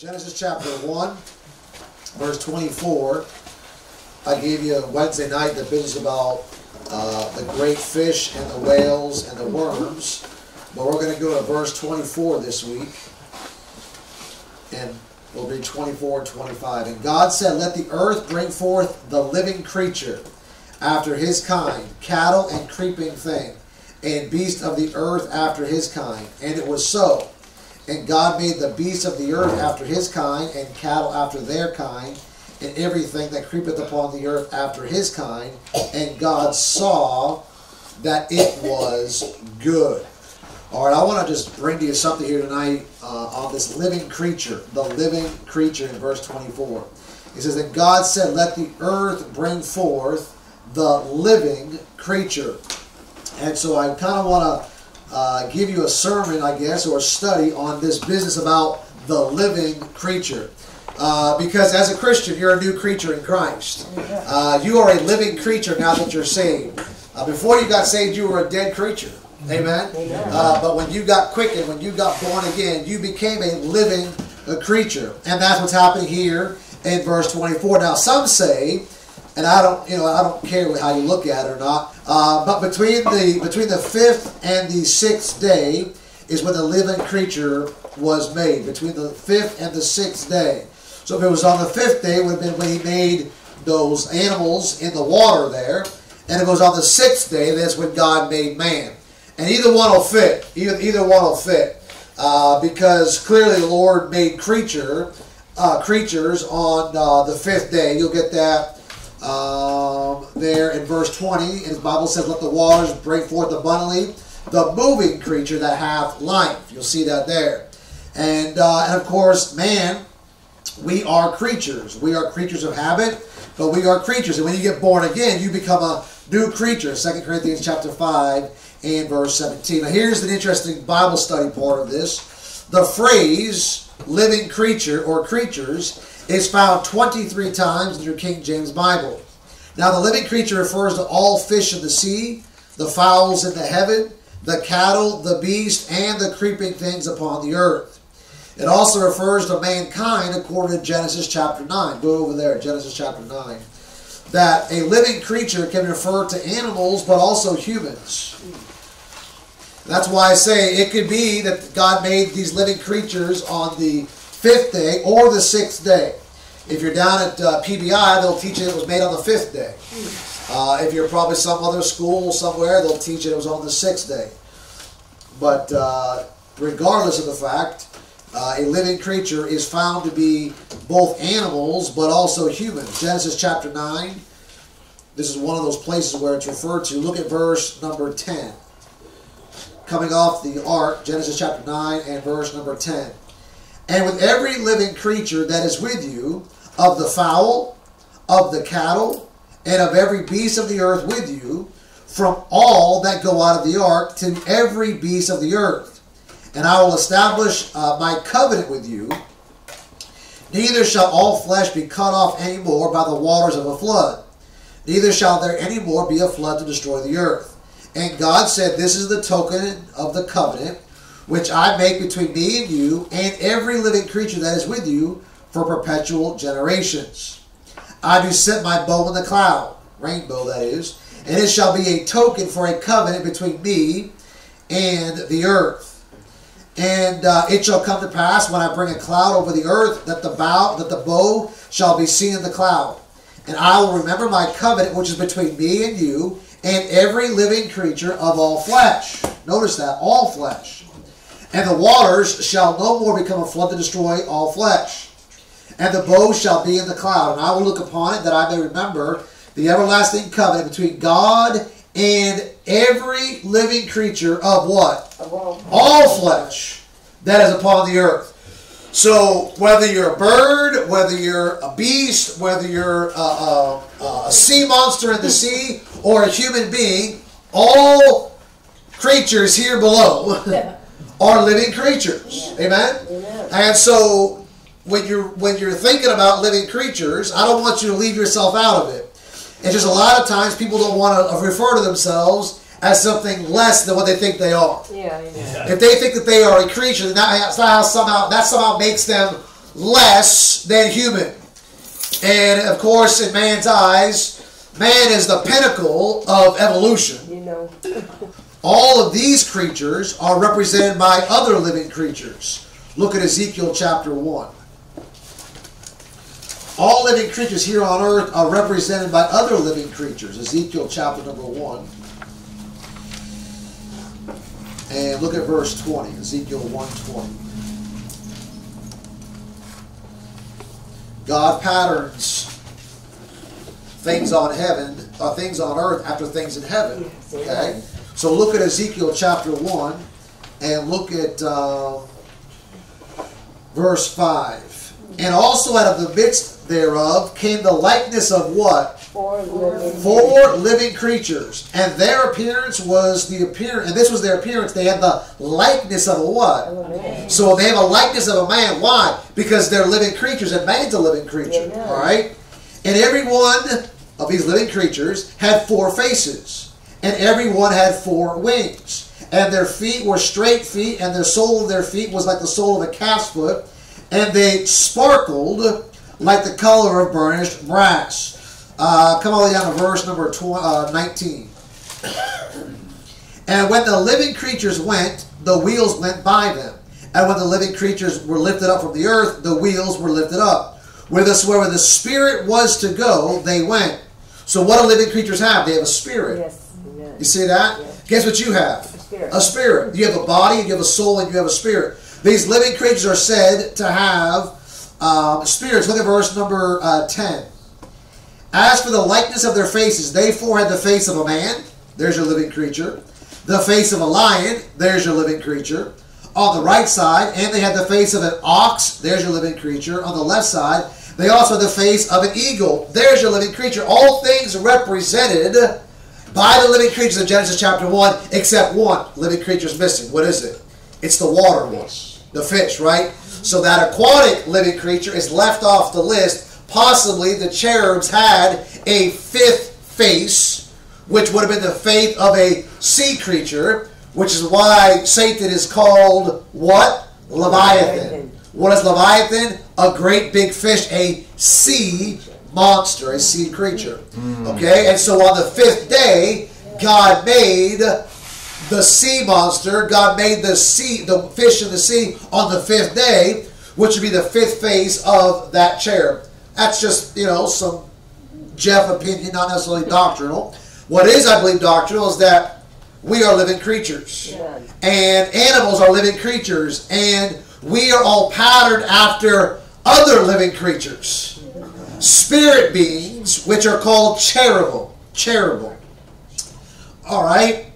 Genesis chapter 1, verse 24. I gave you Wednesday night the business about uh, the great fish and the whales and the worms. But we're going to go to verse 24 this week. And we'll read 24 and 25. And God said, Let the earth bring forth the living creature after his kind, cattle and creeping thing, and beast of the earth after his kind. And it was so. And God made the beasts of the earth after his kind, and cattle after their kind, and everything that creepeth upon the earth after his kind. And God saw that it was good. All right, I want to just bring to you something here tonight uh, on this living creature, the living creature in verse 24. It says, And God said, Let the earth bring forth the living creature. And so I kind of want to uh, give you a sermon, I guess, or a study on this business about the living creature. Uh, because as a Christian, you're a new creature in Christ. Uh, you are a living creature now that you're saved. Uh, before you got saved, you were a dead creature. Amen. Uh, but when you got quickened, when you got born again, you became a living creature, and that's what's happening here in verse 24. Now, some say, and I don't, you know, I don't care how you look at it or not, uh, but between the between the fifth and the sixth day is when the living creature was made. Between the fifth and the sixth day. So if it was on the fifth day, it would have been when he made those animals in the water there. And it was on the sixth day, that's when God made man. And either one will fit. Either, either one will fit. Uh, because clearly the Lord made creature uh, creatures on uh, the fifth day. You'll get that um, there in verse 20. And his Bible says, Let the waters break forth abundantly the moving creature that hath life. You'll see that there. And, uh, and of course, man, we are creatures. We are creatures of habit, but we are creatures. And when you get born again, you become a new creature. 2 Corinthians chapter 5 and verse 17. Now here's an interesting Bible study part of this. The phrase living creature or creatures is found 23 times in your King James Bible. Now the living creature refers to all fish of the sea, the fowls in the heaven, the cattle, the beast, and the creeping things upon the earth. It also refers to mankind according to Genesis chapter 9. Go over there, Genesis chapter 9. That a living creature can refer to animals, but also humans. That's why I say it could be that God made these living creatures on the fifth day or the sixth day. If you're down at uh, PBI, they'll teach you it was made on the fifth day. Uh, if you're probably some other school somewhere, they'll teach you it was on the sixth day. But uh, regardless of the fact, uh, a living creature is found to be both animals but also humans. Genesis chapter 9. This is one of those places where it's referred to. Look at verse number 10. Coming off the ark, Genesis chapter 9 and verse number 10. And with every living creature that is with you, of the fowl, of the cattle, and of every beast of the earth with you, from all that go out of the ark to every beast of the earth. And I will establish uh, my covenant with you. Neither shall all flesh be cut off any more by the waters of a flood. Neither shall there any more be a flood to destroy the earth. And God said, This is the token of the covenant which I make between me and you and every living creature that is with you for perpetual generations. I do set my bow in the cloud, rainbow that is, and it shall be a token for a covenant between me and the earth. And uh, it shall come to pass when I bring a cloud over the earth that the bow that the bow shall be seen in the cloud. And I will remember my covenant which is between me and you and every living creature of all flesh. Notice that, all flesh. And the waters shall no more become a flood to destroy all flesh. And the bow shall be in the cloud. And I will look upon it that I may remember the everlasting covenant between God and every living creature of what? All flesh that is upon the earth. So whether you're a bird, whether you're a beast, whether you're a, a, a, sea monster in the sea, or a human being, all creatures here below are living creatures. Amen? Amen. And so when you're when you're thinking about living creatures, I don't want you to leave yourself out of it. It's just a lot of times people don't want to refer to themselves as something less than what they think they are. Yeah, yeah. If they think that they are a creature, then that somehow, somehow that somehow makes them less than human. And of course, in man's eyes, man is the pinnacle of evolution. You know. All of these creatures are represented by other living creatures. Look at Ezekiel chapter 1. All living creatures here on earth are represented by other living creatures. Ezekiel chapter number 1. And look at verse 20. Ezekiel 1:20. God patterns things on heaven, uh, things on earth after things in heaven. Okay? So look at Ezekiel chapter 1 and look at uh, verse 5. And also out of the midst thereof came the likeness of what? Four living. Four living creatures. And their appearance was the appearance, and this was their appearance. They had the likeness of a what? a. So they have a likeness of a man. Why? Because they're living creatures, and man's a living creature. Amen. All right? And every one of these living creatures had four faces, and every one had four wings. And their feet were straight feet, and the sole of their feet was like the sole of a calf's foot, and they sparkled like the color of burnished brass. Uh, come all the way down to verse number uh, 19. And when the living creatures went, the wheels went by them. And when the living creatures were lifted up from the earth, the wheels were lifted up. Whithersoever the Spirit was to go, they went. So what do living creatures have? They have a spirit. Yes. You see that? Guess what you have? A spirit. A spirit. You have a body, you have a soul, and you have a spirit. These living creatures are said to have um, spirits. Look at verse number uh, 10. As for the likeness of their faces, they four had the face of a man. There's your living creature. The face of a lion. There's your living creature. On the right side, and they had the face of an ox. There's your living creature. On the left side, they also had the face of an eagle. There's your living creature. All things represented by the living creatures of Genesis chapter 1, except one living creature is missing. What is it? It's the water one, the fish, right? So that aquatic living creature is left off the list. Possibly the cherubs had a fifth face, which would have been the faith of a sea creature, which is why Satan is called what? Leviathan. Leviathan. What is Leviathan? A great big fish, a sea monster, a sea creature. Okay, and so on the fifth day, God made the sea monster. God made the sea, the fish in the sea on the fifth day, which would be the fifth phase of that cherub. That's just you know some Jeff opinion, not necessarily doctrinal. What is, I believe, doctrinal is that we are living creatures Amen. and animals are living creatures, and we are all patterned after other living creatures, spirit beings, which are called cherubim. Cherubim. All right.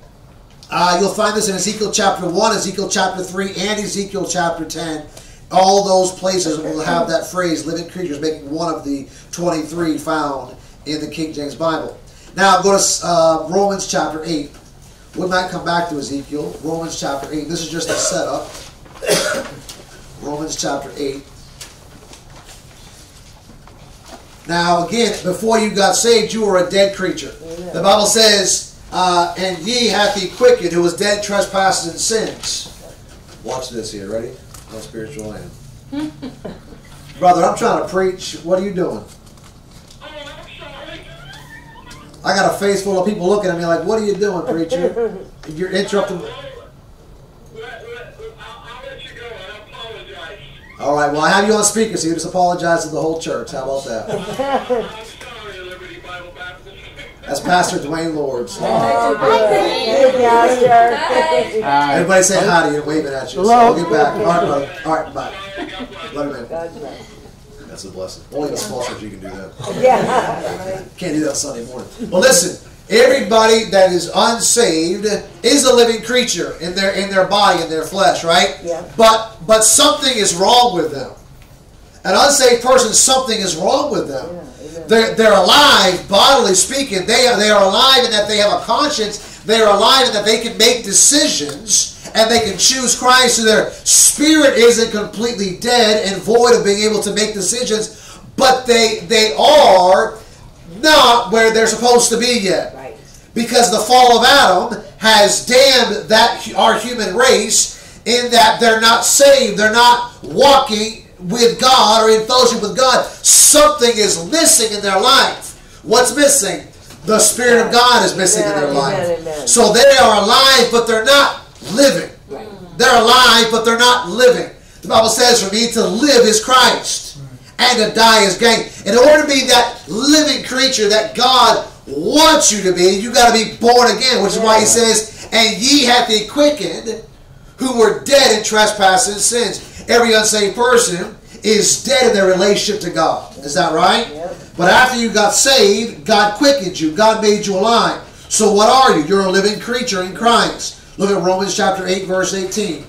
Uh, you'll find this in Ezekiel chapter 1, Ezekiel chapter 3, and Ezekiel chapter 10. All those places will have that phrase, living creatures, making one of the 23 found in the King James Bible. Now go to uh, Romans chapter 8. We might come back to Ezekiel. Romans chapter 8. This is just a setup. Romans chapter 8. Now, again, before you got saved, you were a dead creature. The Bible says, uh, and ye hath he quickened who was dead trespasses and sins. Watch this here. Ready? How spiritual I am. Brother, I'm trying to preach. What are you doing? I got a face full of people looking at me like, what are you doing, preacher? You're interrupting. I'll let you go. I apologize. All right, well, I have you on speaker, so you just apologize to the whole church. How about that? I'm sorry, Liberty Bible Baptist. That's Pastor Dwayne Lords. Oh, good. Hey, Everybody say hi to you waving at you. So Hello. I'll get back. All right, brother. All right, bye. God bless. Love you, man. That's a blessing. Only the small church you can do that. Yeah. Can't do that Sunday morning. Well, listen. Everybody that is unsaved is a living creature in their in their body in their flesh, right? Yeah. But but something is wrong with them. An unsaved person, something is wrong with them. Yeah. They're, they're alive, bodily speaking. They are, they are alive in that they have a conscience. They are alive in that they can make decisions and they can choose Christ. So their spirit isn't completely dead and void of being able to make decisions, but they they are not where they're supposed to be yet. Because the fall of Adam has damned that our human race in that they're not saved, they're not walking with God or in fellowship with God, something is missing in their life. What's missing? The Spirit of God is missing in their Amen, life. amen, amen. So they are alive, but they're not living. They're alive, but they're not living. The Bible says, for me to live is Christ, and to die is gain. In order to be that living creature that God wants you to be, you got to be born again, which is why He says, and ye hath he quickened who were dead in trespasses and sins. Every unsaved person is dead in their relationship to God. Is that right? Yep. But after you got saved, God quickened you. God made you alive. So what are you? You're a living creature in Christ. Look at Romans chapter 8, verse 18.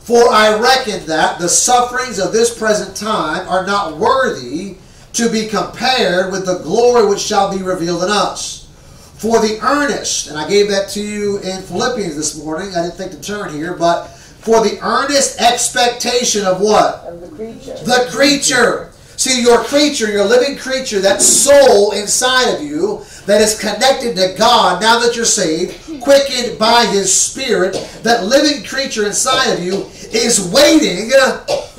For I reckon that the sufferings of this present time are not worthy to be compared with the glory which shall be revealed in us. For the earnest, and I gave that to you in Philippians this morning. I didn't think to turn here, but for the earnest expectation of what? Of the creature. The creature. See, your creature, your living creature, that soul inside of you that is connected to God now that you're saved, quickened by His Spirit, that living creature inside of you is waiting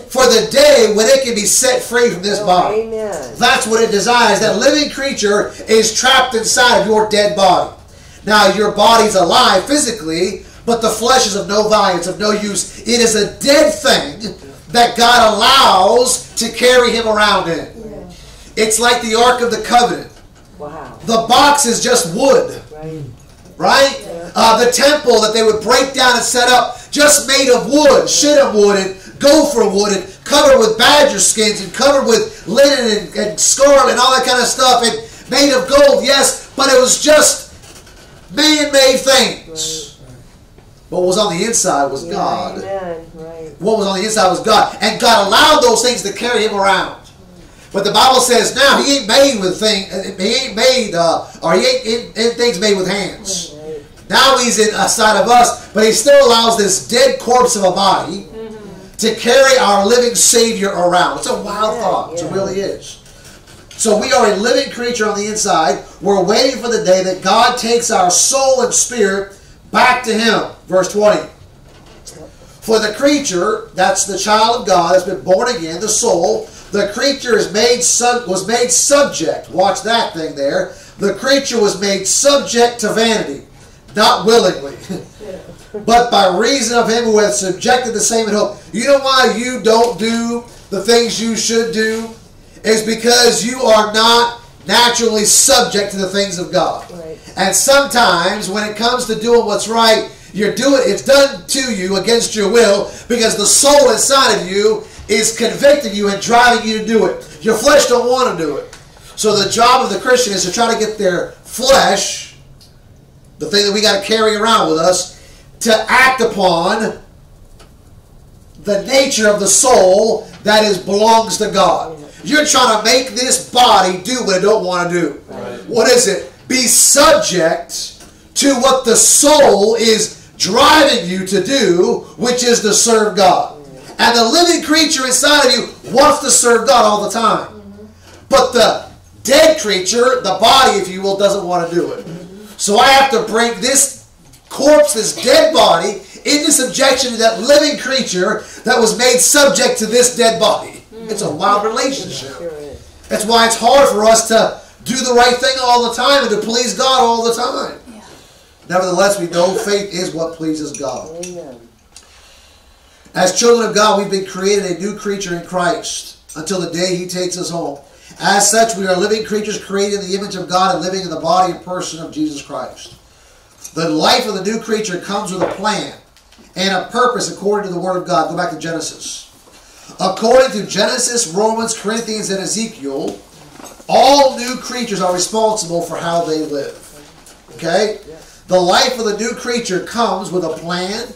for the day when it can be set free from this Oh, body. Amen. That's what it desires. That living creature is trapped inside of your dead body. Now, your body's alive physically, but the flesh is of no value. It's of no use. It is a dead thing that God allows to carry him around in. It's like the Ark of the Covenant. Wow. The box is just wood, Right. right? Uh, the temple that they would break down and set up, just made of wood, shittim wood and gopher wood, and covered with badger skins, and covered with linen and, and scarlet and all that kind of stuff, and made of gold, yes, but it was just man-made things. What was on the inside was Yeah, God. Right. What was on the inside was God. And God allowed those things to carry him around. But the Bible says now he ain't made with things, uh, he ain't made, uh, or he ain't in, in things made with hands. Now he's inside uh, of us, but he still allows this dead corpse of a body hmm. To carry our living Savior around. It's a wild Yeah, thought. It really is. So we are a living creature on the inside. We're waiting for the day that God takes our soul and spirit back to Him. Verse 20. For the creature, that's the child of God, has been born again, the soul. The creature is made sub, was made subject. Watch that thing there. The creature was made subject to vanity, not willingly, but by reason of him who hath subjected the same in hope. You know why you don't do the things you should do? Is because you are not naturally subject to the things of God. Right. And sometimes when it comes to doing what's right, you're doing it's done to you against your will because the soul inside of you is convicting you and driving you to do it. Your flesh don't want to do it. So the job of the Christian is to try to get their flesh, the thing that we got to carry around with us, to act upon the nature of the soul that is belongs to God. You're trying to make this body do what it don't want to do. What is it? Be subject to what the soul is driving you to do, which is to serve God. And the living creature inside of you wants to serve God all the time. But the dead creature, the body, if you will, doesn't want to do it. So I have to break this corpse, this dead body, into subjection to that living creature that was made subject to this dead body. Hmm. It's a wild relationship. Sure. That's why it's hard for us to do the right thing all the time and to please God all the time. Nevertheless, we know faith is what pleases God. Amen. As children of God, we've been created a new creature in Christ until the day He takes us home. As such, we are living creatures created in the image of God and living in the body and person of Jesus Christ. The life of the new creature comes with a plan and a purpose according to the Word of God. Go back to Genesis. According to Genesis, Romans, Corinthians, and Ezekiel, all new creatures are responsible for how they live. Okay? The life of the new creature comes with a plan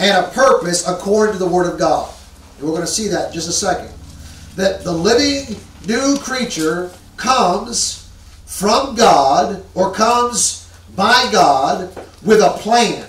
and a purpose according to the Word of God. And we're going to see that in just a second. That the living new creature comes from God or comes by God with a plan.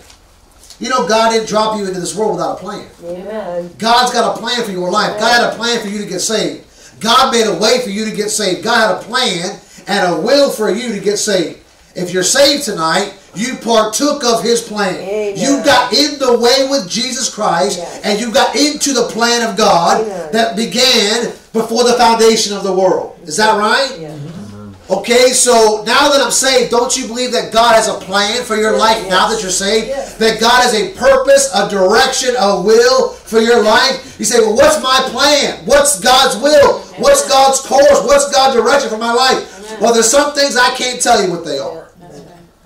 You know, God didn't drop you into this world without a plan. Amen. God's got a plan for your life. God had a plan for you to get saved. God made a way for you to get saved. God had a plan and a will for you to get saved. If you're saved tonight, You partook of his plan. Amen. You got in the way with Jesus Christ Yes. and you got into the plan of God Amen. that began before the foundation of the world. Is that right? Yeah. Okay, so now that I'm saved, don't you believe that God has a plan for your life now that you're saved? Yes. That God has a purpose, a direction, a will for your life? You say, well, what's my plan? What's God's will? What's God's course? What's God's direction for my life? Well, there's some things I can't tell you what they are.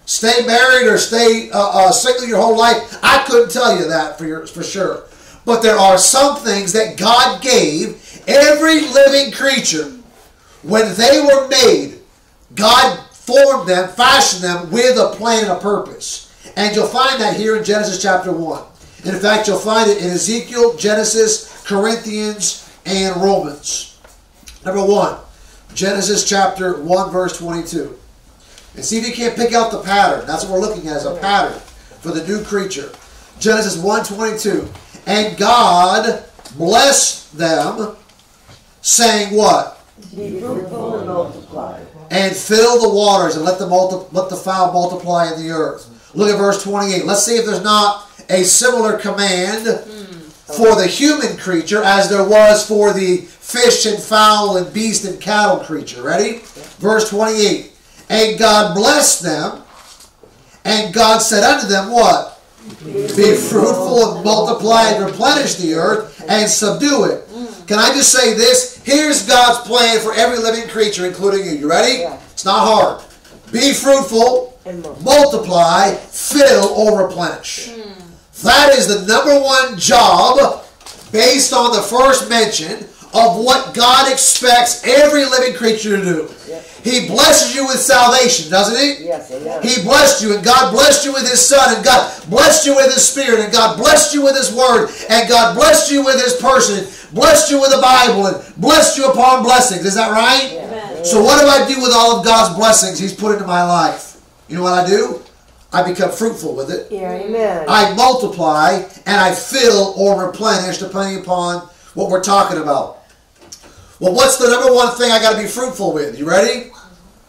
Stay married or stay uh, uh, single your whole life. I couldn't tell you that for your, for sure. But there are some things that God gave every living creature when they were made. God formed them, fashioned them with a plan and a purpose. And you'll find that here in Genesis chapter 1. In fact, you'll find it in Ezekiel, Genesis, Corinthians, and Romans. Number 1, Genesis chapter 1, verse 22. And see if you can't pick out the pattern. That's what we're looking at as a pattern for the new creature. Genesis 1:22. And God blessed them, saying what? Be fruitful and multiply. And fill the waters and let the multi- let the fowl multiply in the earth. Look at verse 28. Let's see if there's not a similar command hmm. for the human creature as there was for the fish and fowl and beast and cattle creature. Ready? Verse 28. And God blessed them, and God said unto them, What? Be fruitful and multiply and replenish the earth and subdue it. Can I just say this? Here's God's plan for every living creature, including you. You ready? Yeah. It's not hard. Be fruitful, multiply. multiply, fill, or replenish. Hmm. That is the number one job based on the first mention of what God expects every living creature to do. Yeah. He blesses you with salvation, doesn't he? Yes, amen. He blessed you, and God blessed you with His Son, and God blessed you with His Spirit, and God blessed you with His Word, and God blessed you with His person, blessed you with the Bible, and blessed you upon blessings. Is that right? Yeah. So, what do I do with all of God's blessings He's put into my life? You know what I do? I become fruitful with it. Yeah, amen. I multiply and I fill or replenish depending upon what we're talking about. Well, what's the number one thing I got to be fruitful with? You ready?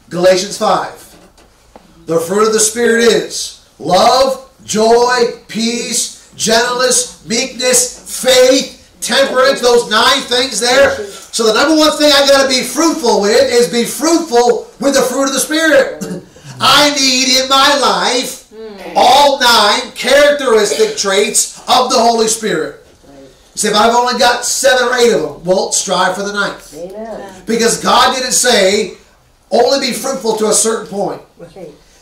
Galatians 5. The fruit of the Spirit is love, joy, peace, gentleness, meekness, faith, temperance, those nine things there. So the number one thing I got to be fruitful with is be fruitful with the fruit of the Spirit. I need in my life hmm. all nine characteristic traits of the Holy Spirit. Say, but I've only got seven or eight of them. Well, strive for the ninth. Amen. Because God didn't say only be fruitful to a certain point. Right.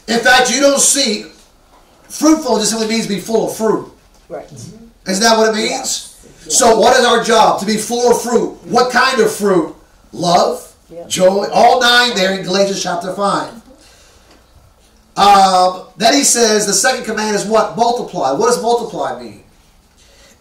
In fact, you don't see fruitful just simply means be full of fruit. Right. Isn't that what it means? So, what is our job? To be full of fruit. What kind of fruit? Love, Yeah. joy, all nine there in Galatians chapter 5. Um, then he says the second command is what? Multiply. What does multiply mean?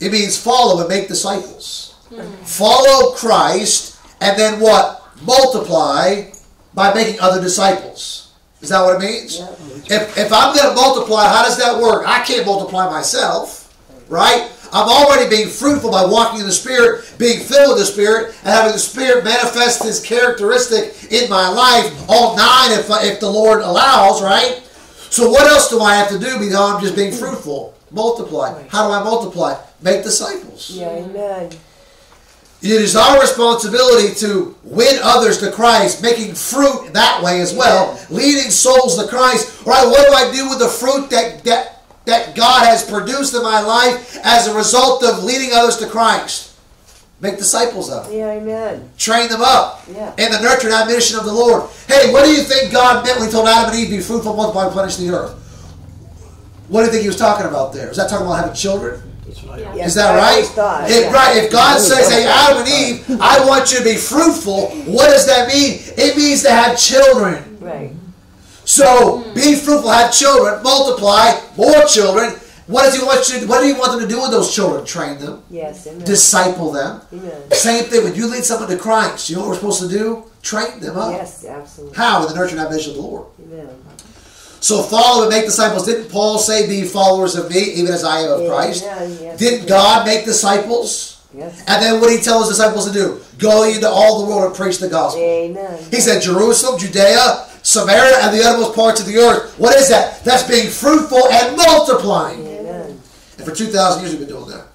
It means follow and make disciples. Mm-hmm. Follow Christ and then what? Multiply by making other disciples. Is that what it means? Yeah. If, if I'm going to multiply, how does that work? I can't multiply myself, right? I'm already being fruitful by walking in the Spirit, being filled with the Spirit, and having the Spirit manifest His characteristic in my life. All nine, if, if the Lord allows, right? So what else do I have to do beyond just being fruitful? Multiply. How do I multiply? Make disciples. Yeah, amen. It is our responsibility to win others to Christ, making fruit that way as well, leading souls to Christ. All right, what do I do with the fruit that, that, that God has produced in my life as a result of leading others to Christ? Make disciples of them. Yeah, amen. Train them up Yeah. in the nurture and admonition of the Lord. Hey, what do you think God meant when He told Adam and Eve, be fruitful, multiply, and replenish the earth? What do you think He was talking about there? Was that talking about having children? Yeah, Is that right? thought, If, yeah. Right. If God says, "Hey, Adam and Eve, I want you to be fruitful," what does that mean? It means to have children. Right. So be fruitful, have children, multiply, more children. What does He want you? To, what do you want them to do with those children? Train them, Yes, amen. disciple them. Amen. Same thing when you lead someone to Christ. You know what we're supposed to do? Train them up. Yes, absolutely. How? In the nurture and admonition of the Lord. Amen. So follow and make disciples. Didn't Paul say, "Be followers of me, even as I am of Christ"? Yes. Didn't God make disciples? Yes. And then what did he tell his disciples to do? Go into all the world and preach the gospel. Amen. He said, Jerusalem, Judea, Samaria and the uttermost parts of the earth. What is that? That's being fruitful and multiplying. Amen. And for 2,000 years we've been doing that.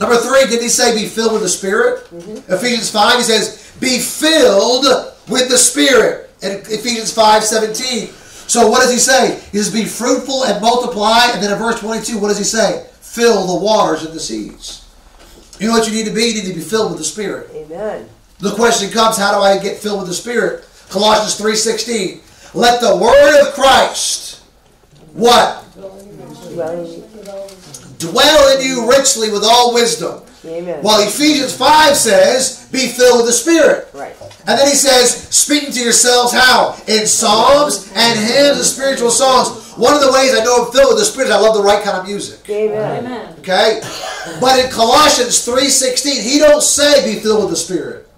Number three, didn't he say be filled with the Spirit? Mm-hmm. Ephesians 5, he says, be filled with the Spirit. In Ephesians 5, 17. So what does he say? He says, be fruitful and multiply. And then in verse 22, what does he say? Fill the waters and the seas. You know what you need to be? You need to be filled with the Spirit. Amen. The question comes, how do I get filled with the Spirit? Colossians 3.16. Let the word of Christ, what? Dwell in you richly with all wisdom. Amen. While Ephesians 5 says, be filled with the Spirit. Right. And then he says, speaking to yourselves how? In psalms and hymns and spiritual songs. One of the ways I know I'm filled with the Spirit is I love the right kind of music. Amen. Amen. Okay? But in Colossians 3.16, he don't say be filled with the Spirit.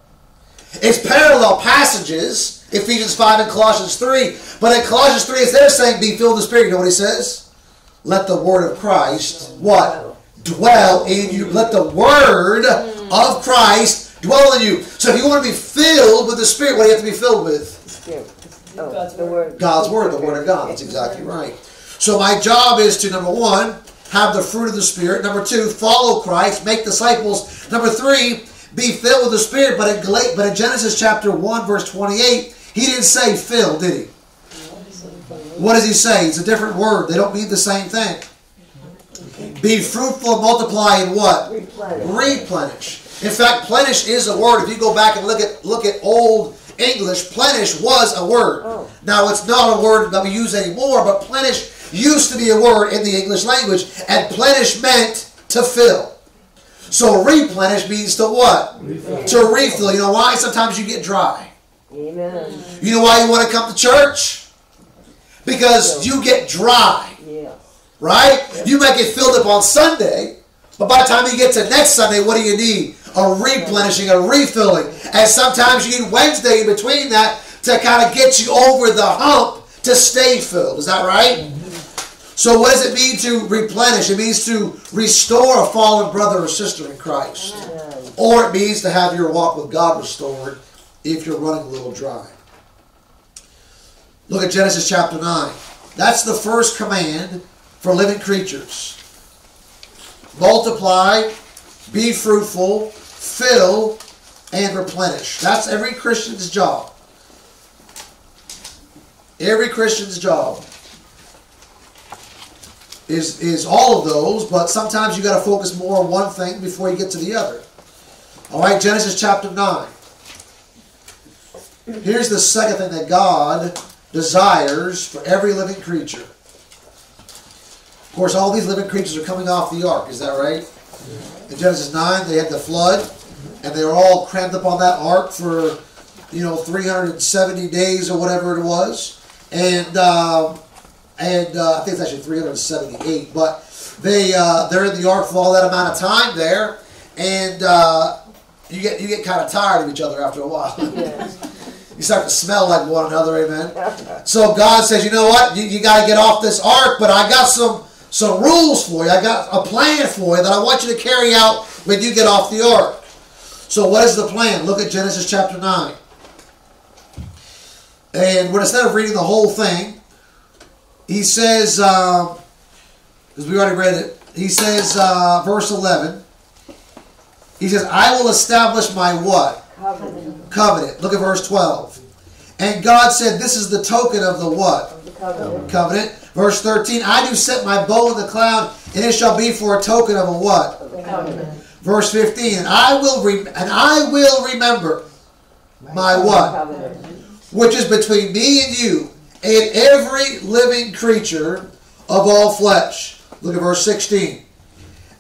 It's parallel passages, Ephesians 5 and Colossians 3. But in Colossians 3, it's there saying be filled with the Spirit. You know what he says? Let the word of Christ, what? Dwell in you. Let the word mm. of Christ dwell in you. So if you want to be filled with the Spirit, what do you have to be filled with? Spirit. Oh, the word. God's word, the word of God. That's exactly right. So my job is to number one, have the fruit of the Spirit. Number two, follow Christ, make disciples. Number three, be filled with the Spirit. But in, Gal- but in Genesis chapter 1, verse 28, he didn't say fill, did he? What does he say? It's a different word. They don't mean the same thing. Be fruitful and multiply in what? Replenish. Replenish. In fact, plenish is a word. If you go back and look at look at old English, plenish was a word. Oh. Now it's not a word that we use anymore, but plenish used to be a word in the English language, and plenish meant to fill. So replenish means to what? To refill. You know why? Sometimes you get dry. Amen. You know why you want to come to church? Because you get dry. Right? You might get filled up on Sunday, but by the time you get to next Sunday, what do you need? A replenishing, a refilling. And sometimes you need Wednesday in between that to kind of get you over the hump to stay filled. Is that right? So what does it mean to replenish? It means to restore a fallen brother or sister in Christ. Or it means to have your walk with God restored if you're running a little dry. Look at Genesis chapter 9. That's the first command for living creatures. Multiply, be fruitful, fill, and replenish. That's every Christian's job. Every Christian's job is is all of those, but sometimes you got to focus more on one thing before you get to the other. All right, Genesis chapter 9. Here's the second thing that God desires for every living creature. Of course, all these living creatures are coming off the ark, is that right? In Genesis 9, they had the flood, and they were all crammed up on that ark for, you know, 370 days or whatever it was. And, uh, and uh, I think it's actually 378, but they, uh, they're in the ark for all that amount of time there, and uh, you get, you get kind of tired of each other after a while. You start to smell like one another, amen. So God says, you know what? You, you got to get off this ark, but I got some some rules for you. I got a plan for you that I want you to carry out when you get off the ark. So what is the plan? Look at Genesis chapter 9. And when instead of reading the whole thing, he says, because we already read it, he says, uh, verse 11, he says, I will establish my what? Covenant Covenant. Look at verse 12. And God said, This is the token of the what? of the covenant. Covenant. Verse 13, I do set my bow in the cloud, and it shall be for a token of a what? Covenant. Verse 15, and I will re- and I will remember my what? Which is between me and you, and every living creature of all flesh. Look at verse 16.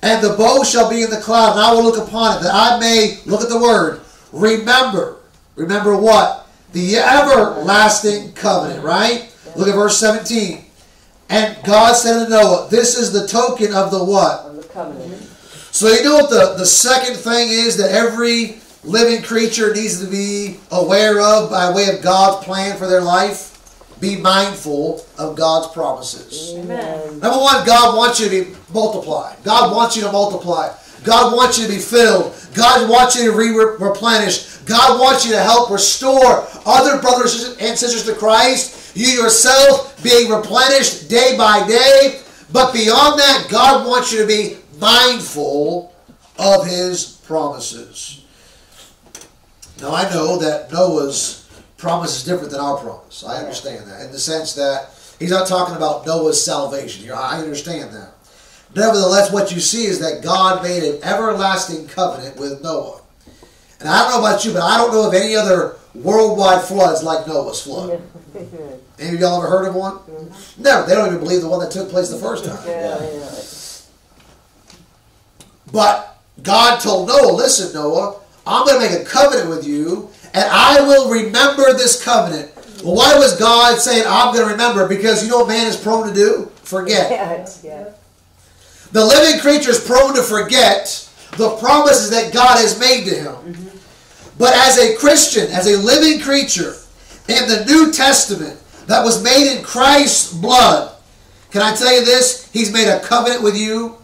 And the bow shall be in the cloud, and I will look upon it, that I may, look at the word, remember. Remember what? The everlasting covenant, right? Look at verse 17. And God said to Noah, This is the token of the what? Of the covenant. So you know what the, the second thing is that every living creature needs to be aware of by way of God's plan for their life? Be mindful of God's promises. Amen. Number one, God wants you to be multiply. God wants you to multiply. God wants you to be filled. God wants you to re replenish. God wants you to help restore other brothers and sisters to Christ. You yourself being replenished day by day. But beyond that, God wants you to be mindful of His promises. Now, I know that Noah's promise is different than our promise. I understand that in the sense that he's not talking about Noah's salvation here. I understand that. Nevertheless, what you see is that God made an everlasting covenant with Noah. And I don't know about you, but I don't know of any other worldwide floods like Noah's flood. Any of y'all ever heard of one? Mm-hmm. Never. They don't even believe the one that took place the first time. Yeah, yeah. But God told Noah, listen, Noah, I'm going to make a covenant with you, and I will remember this covenant. Well, why was God saying, I'm going to remember? Because you know what man is prone to do? Forget. Yeah. The living creature is prone to forget the promises that God has made to him. Mm-hmm. But as a Christian, as a living creature in the New Testament that was made in Christ's blood, can I tell you this? He's made a covenant with you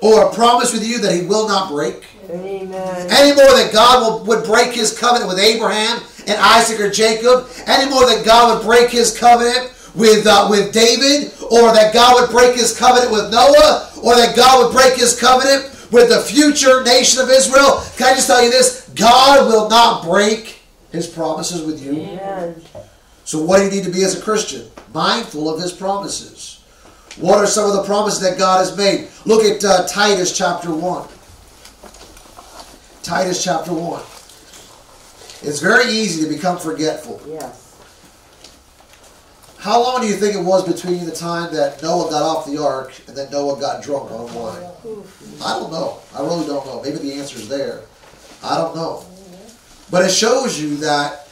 or a promise with you that he will not break. Amen. Any more that God will, would break his covenant with Abraham and Isaac or Jacob, any more that God would break his covenant with, uh, with David, or that God would break his covenant with Noah, or that God would break his covenant with the future nation of Israel. Can I just tell you this? God will not break his promises with you. Amen. So, what do you need to be as a Christian? Mindful of his promises. What are some of the promises that God has made? Look at uh, Titus chapter 1. Titus chapter 1. It's very easy to become forgetful. Yes. How long do you think it was between the time that Noah got off the ark and then Noah got drunk on wine? I don't know. I really don't know. Maybe the answer's there. I don't know. But it shows you that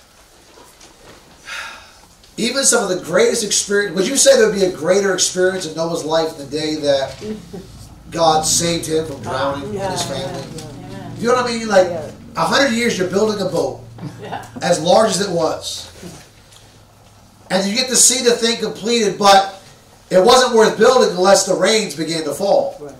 even some of the greatest experience, would you say there would be a greater experience in Noah's life the day that God saved him from drowning and his family? You know what I mean? Like, a hundred years you're building a boat as large as it was. And you get to see the thing completed, but it wasn't worth building unless the rains began to fall. Right.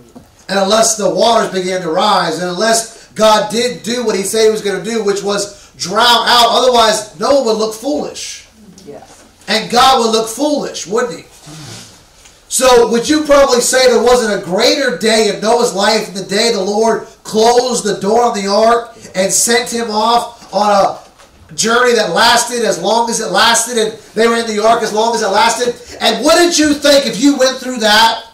And unless the waters began to rise, and unless God did do what he said he was going to do, which was drown out. Otherwise, Noah would look foolish. Yes. And God would look foolish, wouldn't he? So, would you probably say there wasn't a greater day in Noah's life than the day the Lord closed the door on the ark and sent him off on a journey that lasted as long as it lasted, and they were in the ark as long as it lasted? And wouldn't you think if you went through that,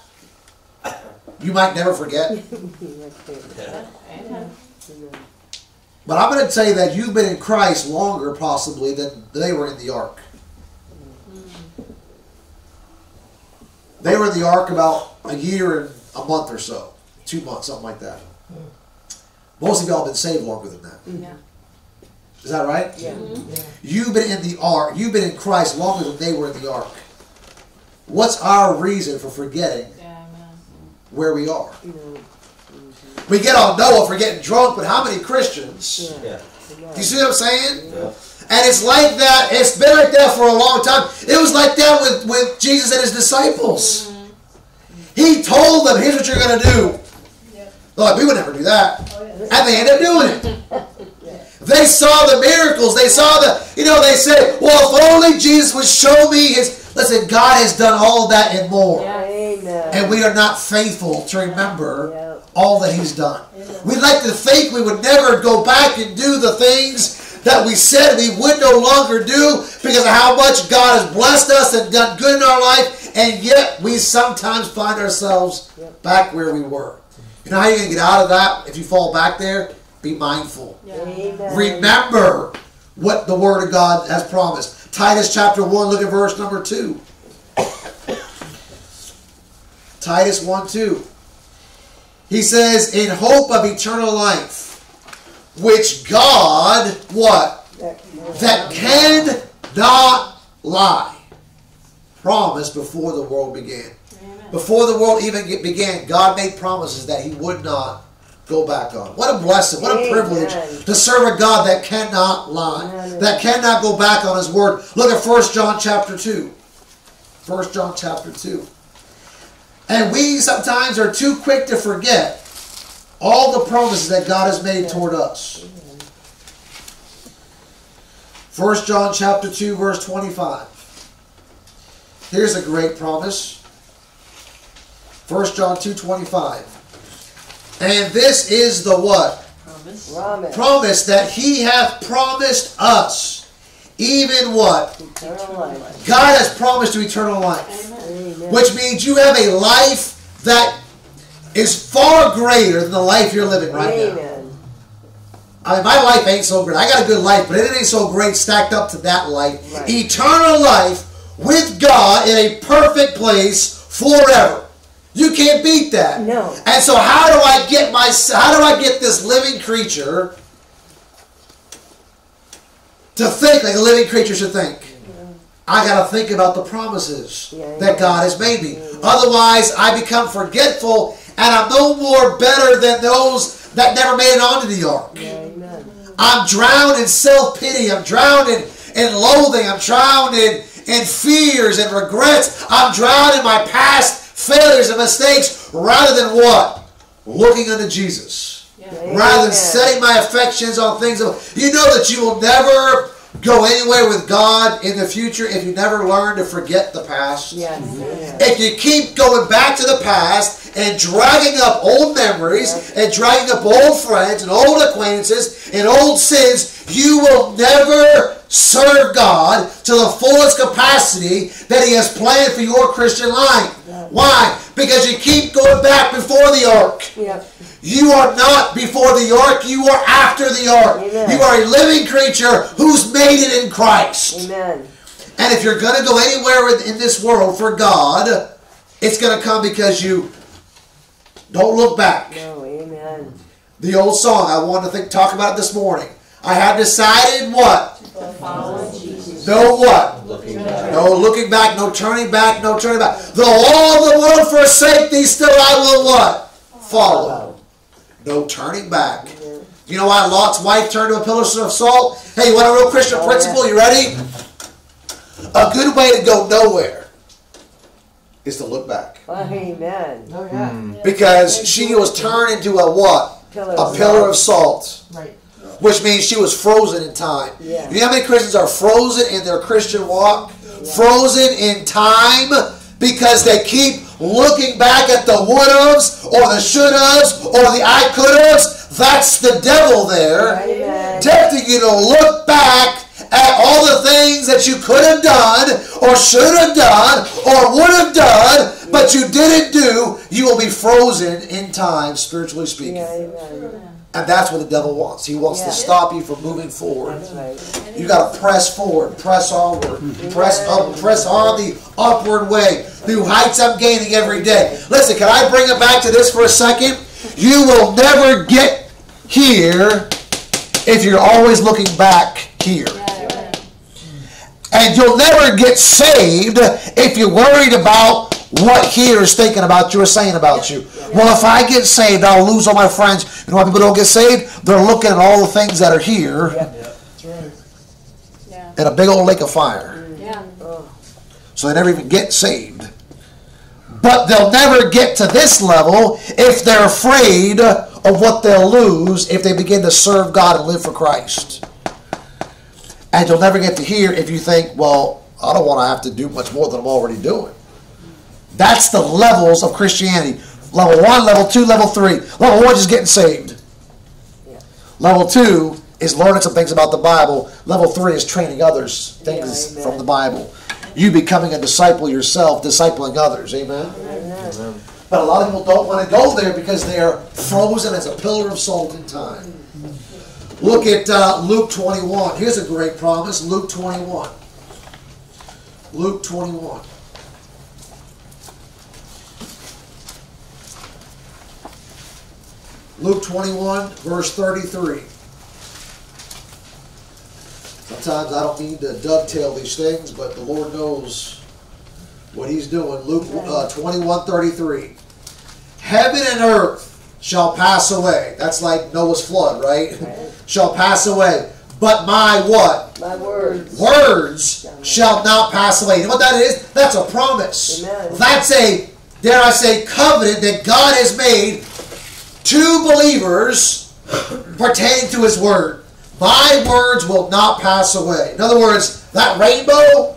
you might never forget? But I'm going to tell you that you've been in Christ longer, possibly, than they were in the ark. They were in the ark about a year and a month or so, two months, something like that. Most of y'all have been saved longer than that. Yeah. Is that right? Mm-hmm. Yeah. You've been in the ark. You've been in Christ longer than they were in the ark. What's our reason for forgetting Yeah, where we are? You know, mm-hmm. We get on Noah for getting drunk, but how many Christians? yeah. Yeah. Do you see what I'm saying? Yeah. And it's like that. It's been like that for a long time. It was like that with, with Jesus and his disciples. Mm-hmm. He told them, here's what you're going to do. Yep. They're like, we would never do that. Oh, yeah. And they ended up doing it. They saw the miracles. They saw the, you know, they say, well, if only Jesus would show me his. Listen, God has done all that and more. Yeah. Amen. And we are not faithful to remember Yeah. all that he's done. We'd like to think we would never go back and do the things that we said we would no longer do because of how much God has blessed us and done good in our life, and yet we sometimes find ourselves back where we were. You know how you're going to get out of that if you fall back there? Be mindful. Yeah. Remember what the Word of God has promised. Titus chapter 1, look at verse number 2. Titus 1 2. He says, In hope of eternal life, which God, what? That- That cannot lie, promised before the world began. Amen. Before the world even began, God made promises that He would not go back on. What a blessing, what a Amen. privilege to serve a God that cannot lie, Amen. that cannot go back on His word. Look at 1 John chapter 2. 1 John chapter 2. And we sometimes are too quick to forget all the promises that God has made toward us. 1 John chapter 2 verse 25. Here's a great promise. 1 John 2:25. And this is the what? Promise. Promise. Promise that he hath promised us. Even what? Eternal life. God has promised you eternal life. Amen. Which means you have a life that is far greater than the life you're living right now. I mean, my life ain't so great. I got a good life, but it ain't so great stacked up to that life. Right. Eternal life with God in a perfect place forever. You can't beat that. No. And so, how do I get my? How do I get this living creature to think like a living creature should think? I got to think about the promises Yeah, that. God has made me. Otherwise, I become forgetful, and I'm no more better than those that never made it onto the ark. I'm drowned in self pity. I'm drowned in, in loathing. I'm drowned in, in fears and regrets. I'm drowned in my past failures and mistakes rather than what? Looking unto Jesus. Amen. Rather than setting my affections on things of. You know that you will never go anywhere with God in the future if you never learn to forget the past. Yes. Mm-hmm. Amen. If you keep going back to the past and dragging up old memories and dragging up old friends and old acquaintances and old sins, you will never serve God to the fullest capacity that He has planned for your Christian life. Why? Because you keep going back before the ark. Yep. You are not before the ark, you are after the ark. Amen. You are a living creature who's made it in Christ. Amen. And if you're going to go anywhere in- in this world for God, it's going to come because you don't look back. No. Amen. The old song, I wanted to think, talk about it this morning. I have decided what? No what? No looking back, no turning back, no turning back. Though all the world forsake thee, still I will what? Follow. No turning back. You know why Lot's wife turned to a pillar of salt? Hey, you want a real Christian Oh, principle? You ready? A good way to go nowhere is to look back. Amen. Oh, yeah. Hmm. Because she was turned into a what? Pillar A pillar of salt. Right. Which means she was frozen in time. Yeah. You know how many Christians are frozen in their Christian walk? Frozen in time because they keep looking back at the would haves or the should haves or the I could haves. That's the devil there. Amen. Tempting you to look back at all the things that you could have done or should have done or would have done, but you didn't do. You will be frozen in time, spiritually speaking. Amen. And that's what the devil wants. He wants to stop you from moving forward. Right. You got to press forward, press onward, press up, press on the upward way. New heights I'm gaining every day. Listen, can I bring it back to this for a second? You will never get here if you're always looking back here. And you'll never get saved if you're worried about what here is thinking about you or saying about you. Well, if I get saved, I'll lose all my friends. And why people don't get saved? They're looking at all the things that are here That's in a big old lake of fire. Mm. Yeah. Oh. So they never even get saved. But they'll never get to this level if they're afraid of what they'll lose if they begin to serve God and live for Christ. And you'll never get to here if you think, well, I don't want to have to do much more than I'm already doing. That's the levels of Christianity. Level one, level two, level three. Level one is getting saved. Level two is learning some things about the Bible. Level three is training others things Yeah, from the Bible. You becoming a disciple yourself, discipling others. Amen. Amen. But a lot of people don't want to go there because they are frozen as a pillar of salt in time. Look at uh, Luke 21. Here's a great promise. Luke 21. Luke 21. Luke 21, verse 33. Sometimes I don't mean to dovetail these things, but the Lord knows what He's doing. Luke uh, 21, 33. Heaven and earth shall pass away. That's like Noah's flood, right? shall pass away. But my what? My words. Words shall not pass away. You know what that is? That's a promise. Amen. That's a, dare I say, covenant that God has made to believers pertaining to his word. My words will not pass away. In other words, that rainbow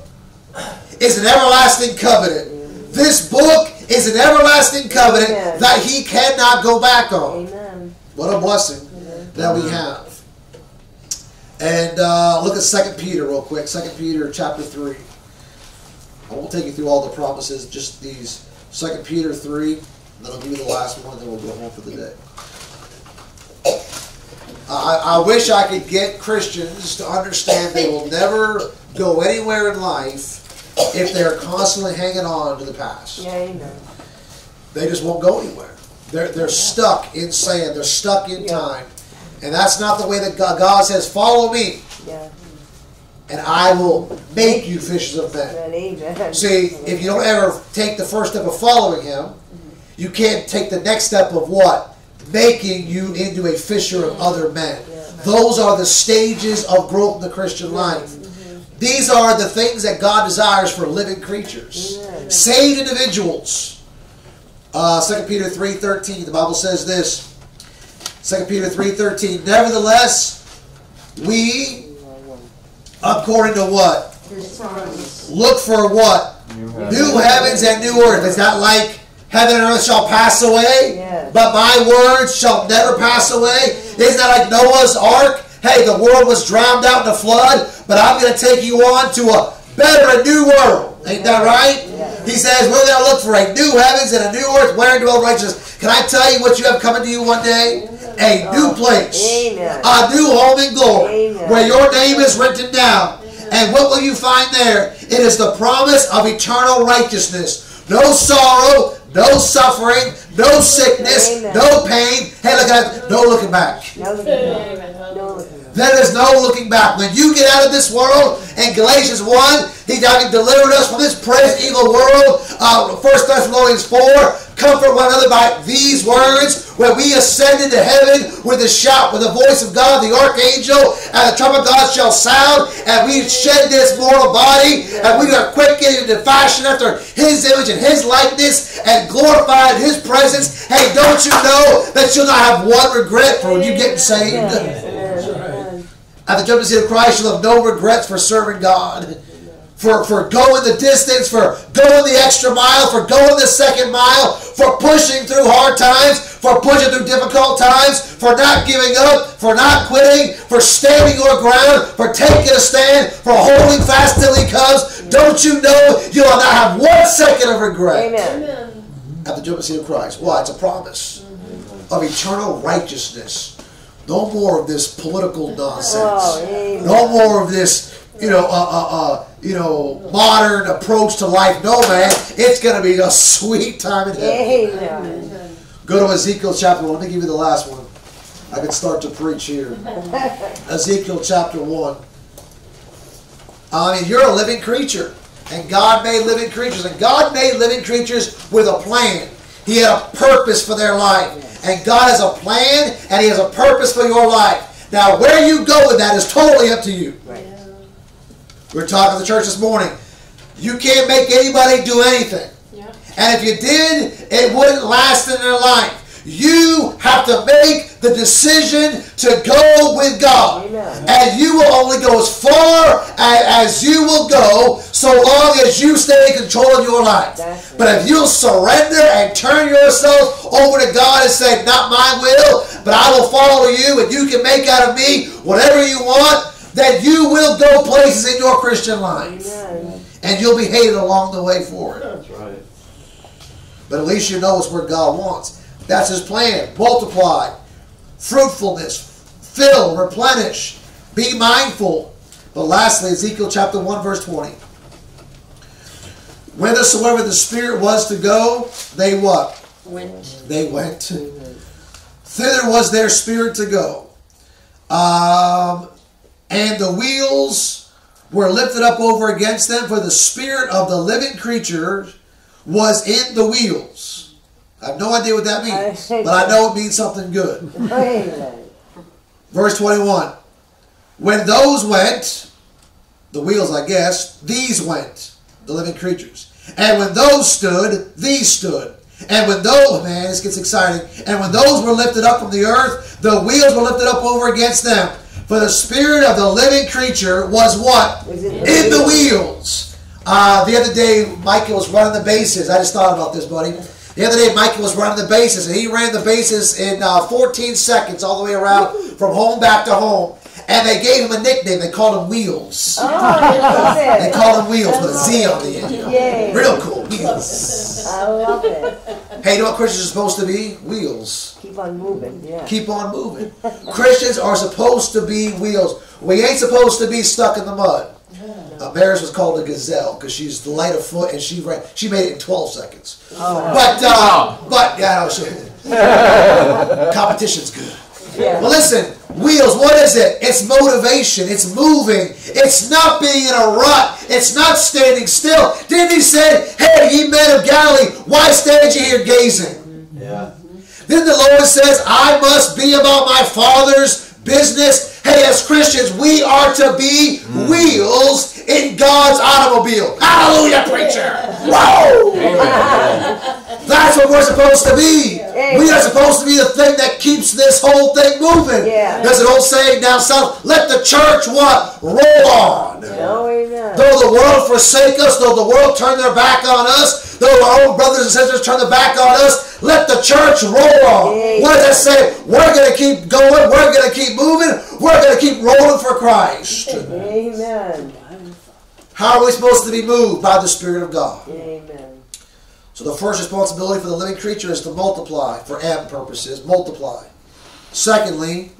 is an everlasting covenant. This book is an everlasting covenant Amen. that he cannot go back on. Amen. What a blessing that we have. And uh, look at Second Peter real quick. Second Peter chapter 3. I won't take you through all the promises, just these. Second Peter 3. Then I'll give you the last one, then we'll go home for the day. I, I wish I could get Christians to understand they will never go anywhere in life if they're constantly hanging on to the past. Yeah, amen. They just won't go anywhere. They're, they're stuck in sand. They're stuck in Yeah. time. And that's not the way that God, God says, follow me Yeah. and I will make you fishers of men. See, if you don't ever take the first step of following him, you can't take the next step of what? Making you into a fisher of other men. Those are the stages of growth in the Christian life. These are the things that God desires for living creatures. Saved individuals. Uh, 2 Peter 3.13, the Bible says this. 2 Peter 3.13, Nevertheless, we, according to what? Look for what? New New heavens and new earth. Is that like heaven and earth shall pass away? Yes. But my words shall never pass away? Isn't that like Noah's ark? Hey, the world was drowned out in the flood, but I'm going to take you on to a better and new world. Ain't that right? Yes. He says, we're going to look for a new heavens and a new earth where dwell righteousness. Can I tell you what you have coming to you one day? A new oh, place. Amen. A new home in glory. Amen. Where your name is written down. And what will you find there? It is the promise of eternal righteousness. No sorrow, no suffering, no sickness, Amen. no pain. Hey, look at that. No looking back. No looking back. No looking back. There is no looking back. When you get out of this world, in Galatians 1, He's having delivered us from this present evil world. Uh, 1 Thessalonians 4, comfort one another by these words. When we ascend into heaven with a shout, with the voice of God, the archangel, and the trumpet of God shall sound, and we shed this mortal body, and we are quickened into fashion after His image and His likeness, and glorified His presence. Hey, don't you know that you'll not have one regret for when you get saved? Yes. Amen. At the judgment seat of Christ, you'll have no regrets for serving God. For, for going the distance, for going the extra mile, for going the second mile, for pushing through hard times, for pushing through difficult times, for not giving up, for not quitting, for standing your ground, for taking a stand, for holding fast till He comes. Don't you know you will not have one second of regret Amen. at the judgment seat of Christ. Why? It's a promise of eternal righteousness. No more of this political nonsense. Oh. No more of this, you know, uh, uh, uh, you know, modern approach to life. No, man, it's going to be a sweet time in heaven. Amen. Go to Ezekiel chapter one. Let me give you the last one. I can start to preach here. Ezekiel chapter one. I mean, you're a living creature, and God made living creatures, and God made living creatures with a plan. He had a purpose for their life, and God has a plan, and He has a purpose for your life. Now, where you go with that is totally up to you. Right. We are talking to the church this morning. You can't make anybody do anything. And if you did, it wouldn't last in their life. You have to make the decision to go with God. Amen. And you will only go as far as you will go so long as you stay in control of your life. That's. But if you'll surrender and turn yourself over to God and say, Not my will, but I will follow you, and you can make out of me whatever you want, then you will go places in your Christian life. Amen. And you'll be hated along the way for it. That's right. But at least you know it's where God wants. That's His plan. Multiply, fruitfulness, fill, replenish, be mindful. But lastly, Ezekiel chapter 1, verse 20. Whithersoever the Spirit was to go, they what? Went. They went. Thither was their spirit to go. Um, and the wheels were lifted up over against them, for the spirit of the living creature was in the wheels. I have no idea what that means, I- but I know it means something good. Amen. Verse 21. When those went, the wheels, I guess, these went, the living creatures. And when those stood, these stood. And when those, man, this gets exciting. And when those were lifted up from the earth, the wheels were lifted up over against them. For the spirit of the living creature was what? Was in In the wheels. Uh, the other day, Michael was running the bases. I just thought about this, buddy. The other day, Michael was running the bases, and he ran the bases in uh, 14 seconds all the way around from home back to home. And they gave him a nickname. They called him Wheels. Oh, They called him Wheels with a Z on the end. Yay. Real cool. Wheels. I love it. Hey, you know what Christians are supposed to be? Wheels. Keep on moving. Yeah. Keep on moving. Christians are supposed to be wheels. We ain't supposed to be stuck in the mud. Uh, Maris was called a gazelle because she's light of foot and she ran. She made it in 12 seconds. But uh, but yeah, no, she, competition's good. Yeah. Well, listen, wheels. What is it? It's motivation. It's moving. It's not being in a rut. It's not standing still. Didn't he say, "Hey, ye men of Galilee, why stand ye here gazing?" Yeah. Then the Lord says, I must be about my Father's business. Hey, as Christians, we are to be wheels in God's automobile. Hallelujah, preacher! Whoa! That's what we're supposed to be. We are supposed to be the thing that keeps this whole thing moving. Yeah. There's an old saying down south, let the church what? Roll on. Oh, amen. Though the world forsake us, though the world turn their back on us, though our own brothers and sisters turn their back on us, let the church roll on. What does that say? We're going to keep going. We're going to keep moving. We're going to keep rolling for Christ. Amen. How are we supposed to be moved? By the Spirit of God. Amen. So the first responsibility for the living creature is to multiply for M purposes. Multiply. Secondly,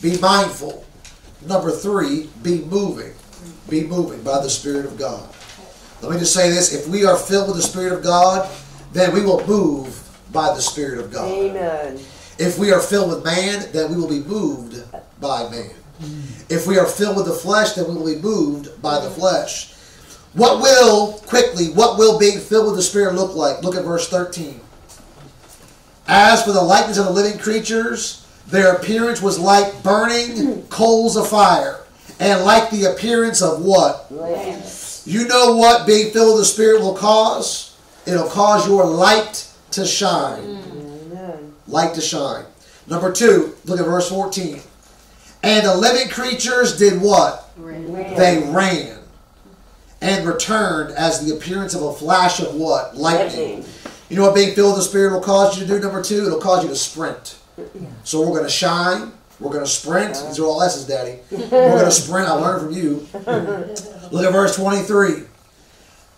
be mindful. Number three, be moving. Be moving by the Spirit of God. Let me just say this: if we are filled with the Spirit of God, then we will move by the Spirit of God. Amen. If we are filled with man, then we will be moved by man. If we are filled with the flesh, then we will be moved by the flesh. What will, quickly, what will being filled with the Spirit look like? Look at verse 13. As for the likeness of the living creatures, their appearance was like burning coals of fire, and like the appearance of what? Lamps. You know what being filled with the Spirit will cause? It'll cause your light to shine mm. Amen. light to shine. Number two, look at verse 14. And the living creatures did what? They ran and returned as the appearance of a flash of what? Lightning. Lightning. You know what being filled with the Spirit will cause you to do? Number two, it'll cause you to sprint. So we're going to shine. We're going to sprint. These are all S's, Daddy. We're going to sprint. I learned from you. Look at verse 23.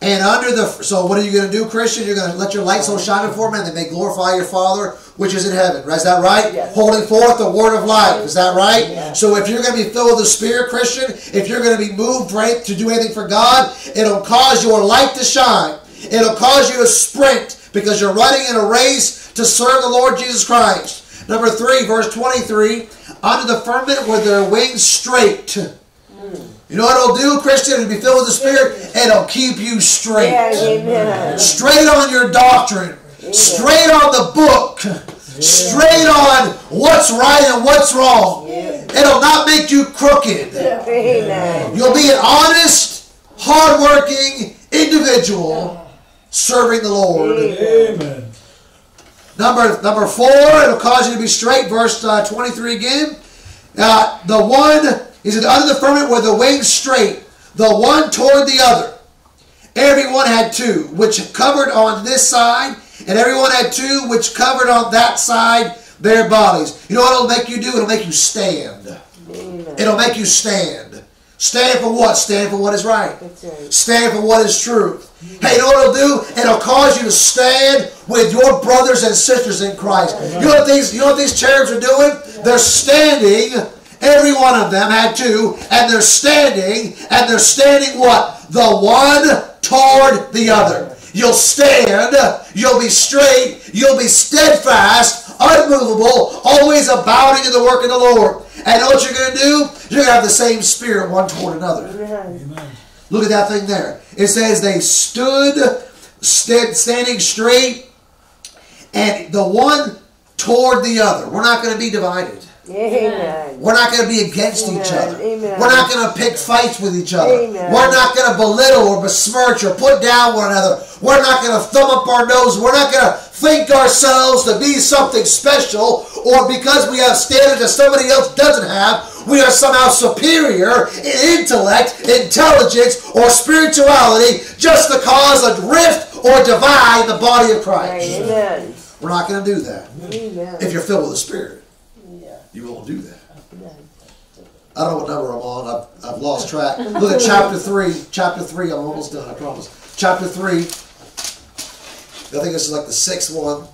And under the so what are you going to do, Christian? You're going to let your light so shine before men that they may glorify your Father which is in heaven. Is that right? Yes. Holding forth the word of life. Is that right? Yes. So if you're going to be filled with the Spirit, Christian, if you're going to be moved right to do anything for God, it'll cause your light to shine. It'll cause you to sprint because you're running in a race to serve the Lord Jesus Christ. Number three, verse 23, under the firmament with their wings straight. You know what it'll do, Christian? It'll be filled with the Spirit. It'll keep you straight. Yeah, amen. Straight on your doctrine. Straight on the book. Straight on what's right and what's wrong. It'll not make you crooked. Amen. You'll be an honest, hardworking individual serving the Lord. Amen. Number number four, it'll cause you to be straight. Verse uh, 23 again. Uh, the one is it under the firmament where the wings straight, the one toward the other. Everyone had two, which covered on this side, and everyone had two, which covered on that side their bodies. You know what it'll make you do? It'll make you stand. Amen. It'll make you stand. Stand for what? Stand for what is right. Right. Stand for what is truth. Hey, you know what it'll do? It'll cause you to stand with your brothers and sisters in Christ. You know what these you know what these cherubs are doing? They're standing, every one of them had two, and they're standing, and they're standing what? The one toward the other. You'll stand, you'll be straight, you'll be steadfast, unmovable, always abounding in the work of the Lord. And know what you're going to do? You're going to have the same spirit one toward another. Amen. Look at that thing there. It says they stood st- standing straight, and the one toward the other. We're not going to be divided. Amen. We're not going to be against each other. Amen. We're not going to pick fights with each other. Amen. We're not going to belittle or besmirch or put down one another. We're not going to thumb up our nose. We're not going to think ourselves to be something special or because we have standards that somebody else doesn't have, we are somehow superior in intellect, intelligence, or spirituality just to cause a rift or divide the body of Christ. Amen. We're not going to do that. Amen. If you're filled with the Spirit, you won't do that. I don't know what number I'm on. I've, I've lost track. Look at chapter 3. Chapter 3. I'm almost done, I promise. Chapter 3. I think this is like the sixth one.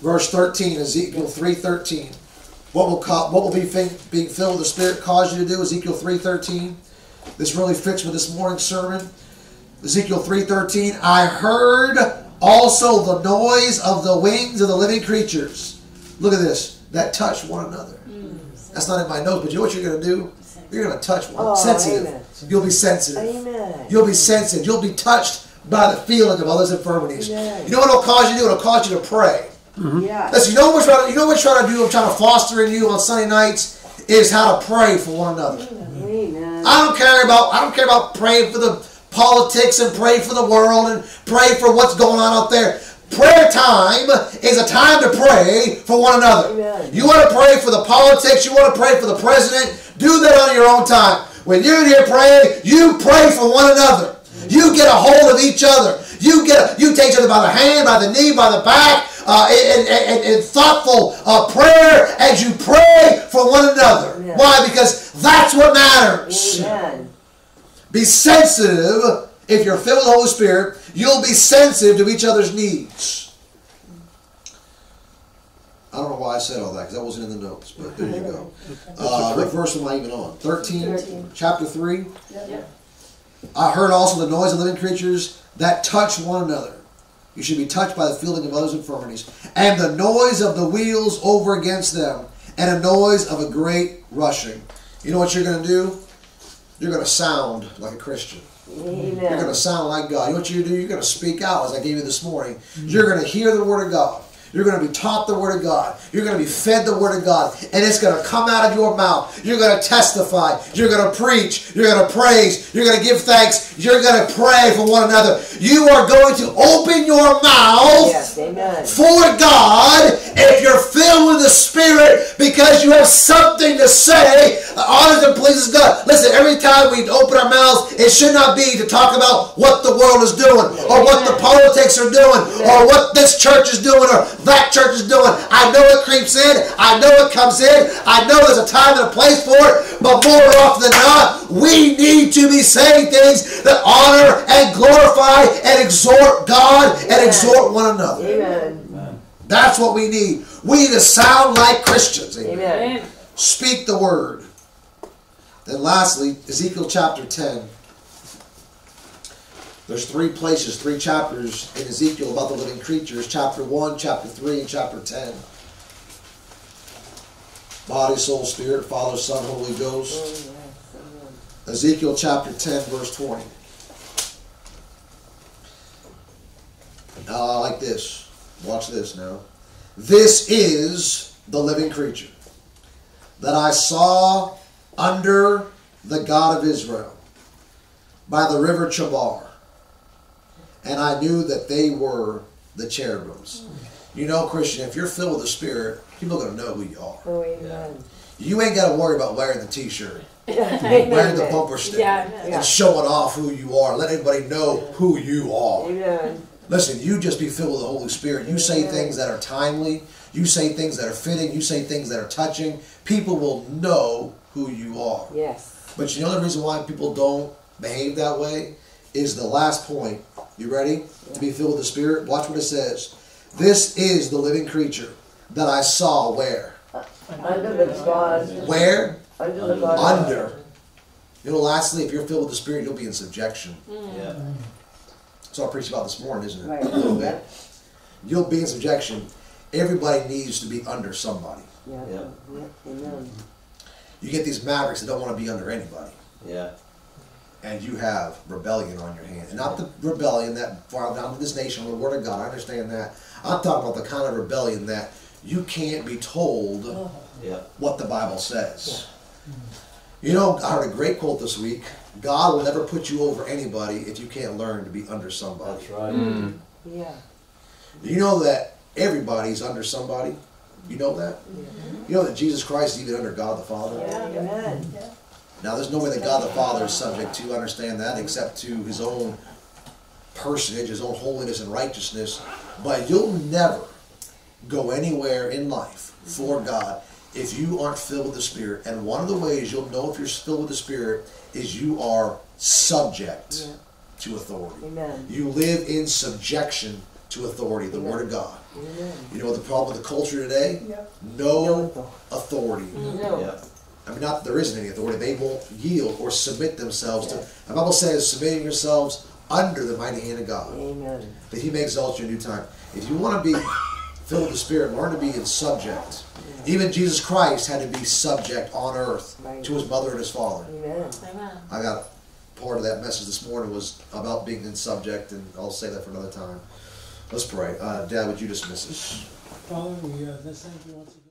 Verse 13, Ezekiel 3.13. What will, what will be being filled with the Spirit cause you to do? Ezekiel 3.13. This really fits with this morning's sermon. Ezekiel 3.13. I heard also the noise of the wings of the living creatures. Look at this. That touch one another. Mm. That's not in my notes, but you know what you're going to do? You're going to touch one. Oh, sensitive. amen. You'll be sensitive. Amen. You'll be sensitive. You'll be touched by the feeling of others' infirmities. Amen. You know what it'll cause you to do? It'll cause you to pray. Mm-hmm. Yeah. Listen, you know what we're trying to, you know what we're trying to do? I'm trying to foster in you on Sunday nights is how to pray for one another. Amen. I don't care about I don't care about praying for the politics and pray for the world and pray for what's going on out there. Prayer time is a time to pray for one another. Amen. You want to pray for the politics, you want to pray for the president, do that on your own time. When you're in here praying, you pray for one another. You get a hold of each other. You get you take each other by the hand, by the knee, by the back, uh, in, in, in- thoughtful uh, prayer as you pray for one another. Why? Because that's what matters. Amen. Be sensitive. If you're filled with the Holy Spirit, you'll be sensitive to each other's needs. I don't know why I said all that because that wasn't in the notes, but there you go. Uh, what verse am I even on? 13? Thirteen. Chapter 3? Yep. I heard also the noise of living creatures that touch one another. You should be touched by the feeling of others' infirmities, and the noise of the wheels over against them, and a noise of a great rushing. You know what you're going to do? You're going to sound like a Christian. You're going to sound like God. You know what you do? You're going to speak out, as I gave you this morning. You're going to hear the Word of God. You're going to be taught the Word of God. You're going to be fed the Word of God. And it's going to come out of your mouth. You're going to testify. You're going to preach. You're going to praise. You're going to give thanks. You're going to pray for one another. You are going to open your mouth Yes. For God if you're filled with the Spirit because you have something to say that honors and pleases God. Listen, every time we open our mouths, it should not be to talk about what the world is doing or what the politics are doing or what this church is doing or that church is doing. I know it creeps in. I know it comes in. I know there's a time and a place for it. But more often than not, we need to be saying things that honor and glorify and exhort God and Amen. exhort one another. Amen. That's what we need. We need to sound like Christians. Amen. Amen. Speak the word. Then lastly, Ezekiel chapter 10. There's three places, three chapters in Ezekiel about the living creatures. Chapter 1, chapter 3, and chapter 10. Body, soul, spirit, Father, Son, Holy Ghost. Oh, Ezekiel chapter 10, verse 20. Now, I like this. Watch this now. This is the living creature that I saw under the God of Israel by the river Chebar. And I knew that they were the cherubims. You know, Christian, if you're filled with the Spirit, people are going to know who you are. Oh, amen. You ain't got to worry about wearing the t shirt, Amen. wearing the bumper sticker, Yeah. And showing off who you are. Let everybody know who you are. Amen. Listen, you just be filled with the Holy Spirit. You say things that are timely. You say things that are fitting. You say things that are touching. People will know who you are. Yes. But you know the reason why people don't behave that way is the last point. You ready? To be filled with the Spirit? Watch what it says. This is the living creature that I saw where? Under the God. Where? Under the God. Under. You know, lastly, if you're filled with the Spirit, you'll be in subjection. Yeah. That's what I preached about this morning, isn't it? Right. A little bit. You'll be in subjection. Everybody needs to be under somebody. Yeah. Yeah. Yeah. Amen. You get these mavericks that don't want to be under anybody. Yeah. And you have rebellion on your hand. And not the rebellion that far down to this nation, the word of God, I understand that. I'm talking about the kind of rebellion that you can't be told oh. Yeah. what the Bible says. You know, I heard a great quote this week. God will never put you over anybody if you can't learn to be under somebody. That's right. Hmm. Yeah. You know that everybody's under somebody? You know that? You know that Jesus Christ is even under God the Father? Yeah. Amen. Now, there's no way that God the Father is subject to understand that except to his own personage, his own holiness and righteousness. But you'll never go anywhere in life for mm-hmm. God if you aren't filled with the Spirit. And one of the ways you'll know if you're filled with the Spirit is you are subject Yeah. to authority. Amen. You live in subjection to authority, the Word of God. Amen. You know what the problem with the culture today? No No authority. authority. No. I mean, not that there isn't any authority. They won't yield or submit themselves to. The Bible says, submitting yourselves under the mighty hand of God, Amen. that He may exalt you in due time. If you want to be filled with the Spirit, learn to be in subject. Even Jesus Christ had to be subject on earth Right. to His mother and His father. Amen. I got part of that message this morning was about being in subject, and I'll say that for another time. Let's pray. Uh, Dad, would you dismiss us? Father, we uh, thank you once again.